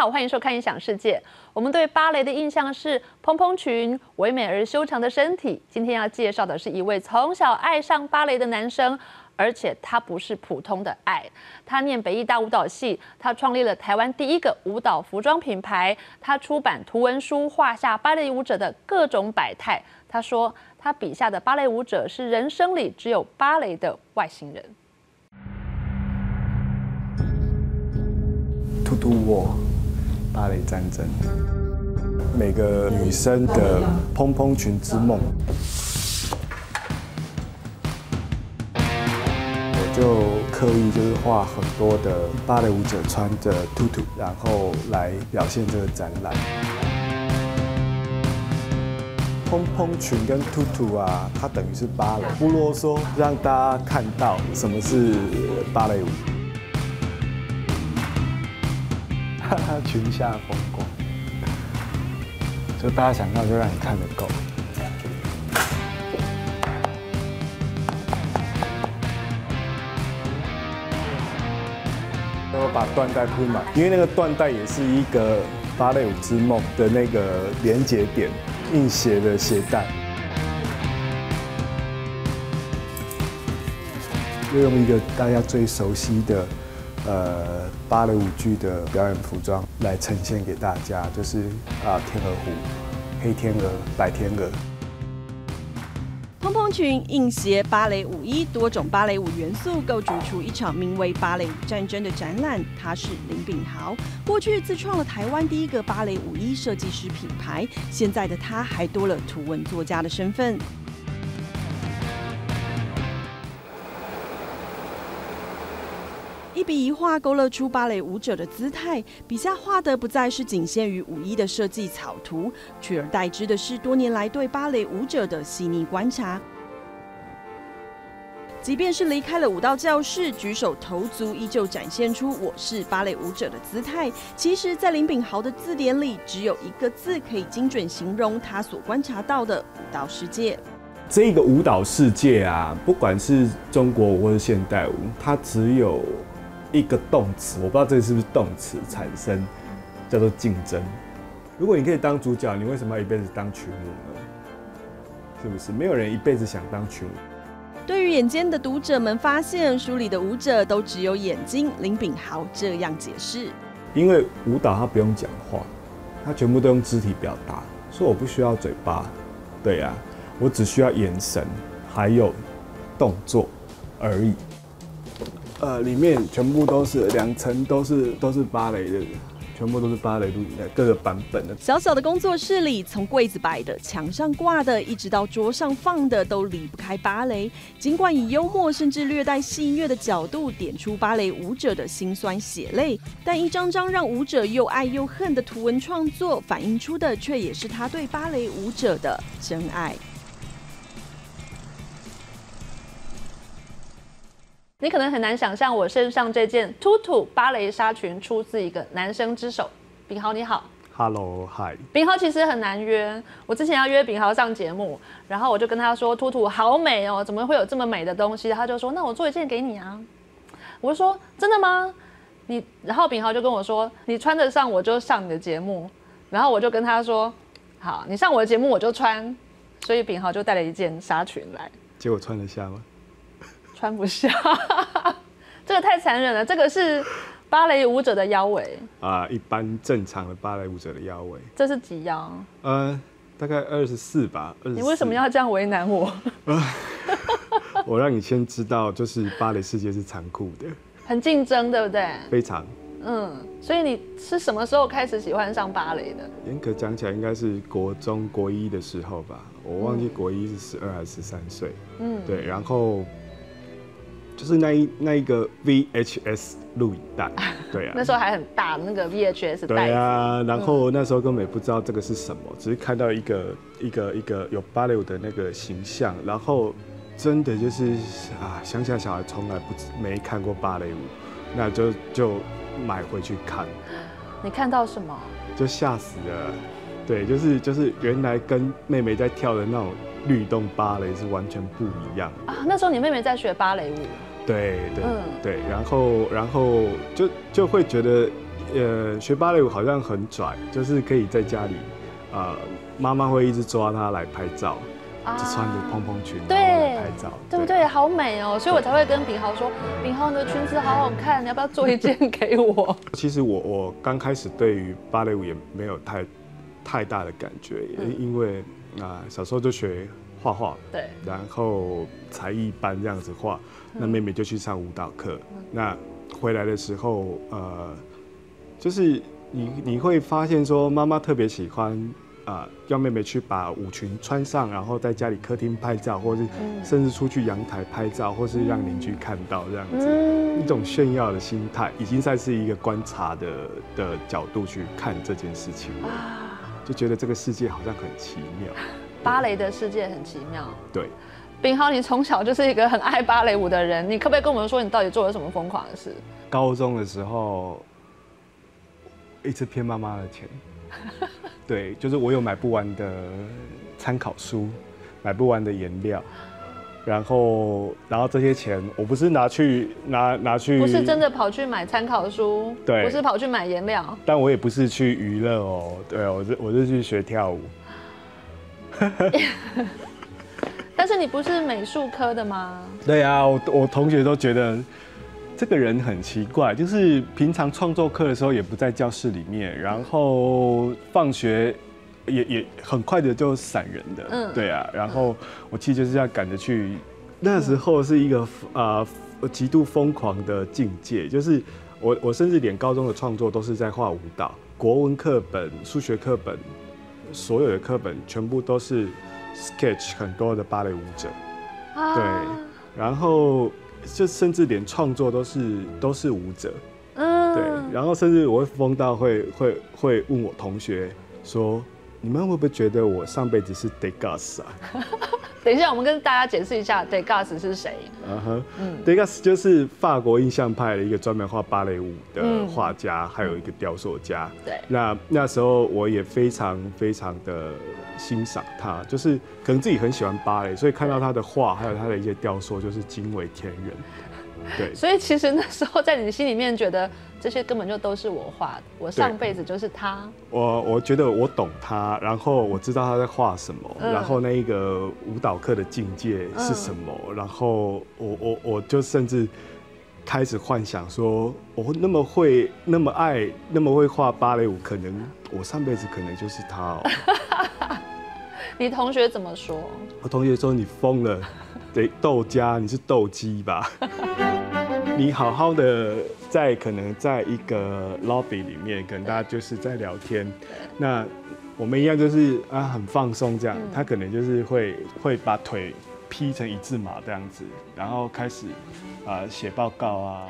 好，欢迎收看《音响世界》。我们对芭蕾的印象是蓬蓬裙、唯美而修长的身体。今天要介绍的是一位从小爱上芭蕾的男生，而且他不是普通的爱。他念北艺大舞蹈系，他创立了台湾第一个舞蹈服装品牌，他出版图文书，画下芭蕾舞者的各种百态。他说，他笔下的芭蕾舞者是人生里只有芭蕾的外星人。突突我，芭蕾战争，每个女生的蓬蓬裙之梦，我就刻意就是画很多的芭蕾舞者穿着兔兔，然后来表现这个展览。蓬蓬裙跟兔兔啊，它等于是芭蕾，不啰嗦，让大家看到什么是芭蕾舞。裙下风光，就大家想到就让你看得够。然后把缎带铺满，因为那个缎带也是一个芭蕾舞之梦的那个连接点，硬鞋的鞋带。又用一个大家最熟悉的。呃，芭蕾舞剧的表演服装来呈现给大家，就是啊，天鹅湖、黑天鹅、白天鹅。蓬蓬裙、硬鞋、芭蕾舞衣，多种芭蕾舞元素构筑出一场名为《芭蕾舞战争》的展览。他是林炳豪，过去自创了台湾第一个芭蕾舞衣设计师品牌，现在的他还多了图文作家的身份。一笔一画勾勒出芭蕾舞者的姿态，笔下画的不再是仅限于舞衣的设计草图，取而代之的是多年来对芭蕾舞者的细腻观察。即便是离开了舞蹈教室，举手投足依旧展现出我是芭蕾舞者的姿态。其实，在林炳豪的字典里，只有一个字可以精准形容他所观察到的舞蹈世界。这个舞蹈世界啊，不管是中国舞或是现代舞，它只有。一个动词，我不知道这个是不是动词产生，叫做竞争。如果你可以当主角，你为什么要一辈子当群舞呢？是不是？没有人一辈子想当群舞。对于眼尖的读者们发现，书里的舞者都只有眼睛。林炳豪这样解释：因为舞蹈它不用讲话，它全部都用肢体表达，所以我不需要嘴巴。对呀，我只需要眼神还有动作而已。呃，里面全部都是两层，都是都是芭蕾的，全部都是芭蕾录影带各个版本的。小小的工作室里，从柜子摆的、墙上挂的，一直到桌上放的，都离不开芭蕾。尽管以幽默甚至略带戏谑的角度点出芭蕾舞者的辛酸血泪，但一张张让舞者又爱又恨的图文创作，反映出的却也是他对芭蕾舞者的真爱。你可能很难想象，我身上这件突突芭蕾纱裙出自一个男生之手。炳豪你好，Hello，Hi。炳豪其实很难约，我之前要约炳豪上节目，然后我就跟他说：“突突好美哦，怎么会有这么美的东西？”他就说：“那我做一件给你啊。”我就说：“真的吗？”你，然后炳豪就跟我说：“你穿得上，我就上你的节目。”然后我就跟他说：“好，你上我的节目我就穿。”所以炳豪就带了一件纱裙来。结果穿得下吗？穿不下，这个太残忍了。这个是芭蕾舞者的腰围啊，一般正常的芭蕾舞者的腰围。这是几腰？呃，大概二十四吧。你为什么要这样为难我？我让你先知道，就是芭蕾世界是残酷的，很竞争，对不对？非常。嗯，所以你是什么时候开始喜欢上芭蕾的？严格讲起来，应该是国中国一的时候吧。我忘记国一是十二还是十三岁。嗯，对，然后。就是那一那一个 VHS 录影带，对啊，那时候还很大那个 VHS 带。对啊，然后那时候根本也不知道这个是什么，只是看到一个一个一个有芭蕾舞的那个形象，然后真的就是啊，乡下小孩从来不没看过芭蕾舞，那就就买回去看。你看到什么？就吓死了，对，就是就是原来跟妹妹在跳的那种律动芭蕾是完全不一样啊。那时候你妹妹在学芭蕾舞。对对对，然后然后就就会觉得呃学芭蕾舞好像很拽，就是可以在家里，呃妈妈会一直抓他来拍照，就穿着蓬蓬裙对拍照，对不对？好美哦，所以我才会跟炳豪说，炳豪你的裙子好好看，你要不要做一件给我？其实我我刚开始对于芭蕾舞也没有太太大的感觉，因因为啊小时候就学画画，对，然后才艺班这样子画，那妹妹就去上舞蹈课，那回来的时候，呃，就是你你会发现说妈妈特别喜欢啊、要妹妹去把舞裙穿上，然后在家里客厅拍照，或是甚至出去阳台拍照，或是让邻居看到这样子。嗯。一种炫耀的心态，已经算是一个观察的的角度去看这件事情了，啊，就觉得这个世界好像很奇妙。芭蕾的世界很奇妙。对，炳浩，你从小就是一个很爱芭蕾舞的人，你可不可以跟我们说，你到底做了什么疯狂的事？高中的时候一直骗妈妈的钱，对，就是我有买不完的参考书，买不完的颜料。然后，然后这些钱我不是拿去拿拿去，不是真的跑去买参考书，对不是跑去买颜料，但我也不是去娱乐哦，对我是我是去学跳舞。但是你不是美术科的吗？对啊，我我同学都觉得这个人很奇怪，就是平常创作课的时候也不在教室里面，然后放学也也很快的就散人的，嗯。对啊，然后我其实就是要赶着去，那时候是一个啊、呃、极度疯狂的境界，就是我我甚至连高中的创作都是在画舞蹈，国文课本、数学课本，所有的课本全部都是 sketch 很多的芭蕾舞者。啊对然后就甚至连创作都是都是舞者，嗯对，然后甚至我会疯到会会会问我同学说，你们会不会觉得我上辈子是 Degas 啊？等一下，我们跟大家解释一下 Degas 是谁。嗯哼嗯，Degas 就是法国印象派的一个专门画芭蕾舞的嗯画家，还有一个雕塑家。对，那那时候我也非常非常的欣赏他，就是可能自己很喜欢芭蕾，所以看到他的画，还有他的一些雕塑，就是惊为天人。对，所以其实那时候在你心里面觉得这些根本就都是我画的，我上辈子就是他。我我觉得我懂他，然后我知道他在画什么，嗯然后那一个舞蹈课的境界是什么，然后我我我就甚至开始幻想说，我那么会、那么爱、那么会画芭蕾舞，可能我上辈子可能就是他哦。你同学怎么说？我同学说你疯了，得豆家，你是斗鸡吧？你好好的在可能在一个 lobby 里面，可能大家就是在聊天，那我们一样就是啊很放松这样，他可能就是会会把腿劈成一字马这样子，然后开始啊写报告啊。